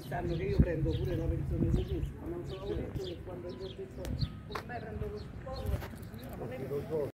sanno che io prendo pure la pensione tedesca, non sono detto che quando gli ho detto oh, ormai prendo lo sposo, non è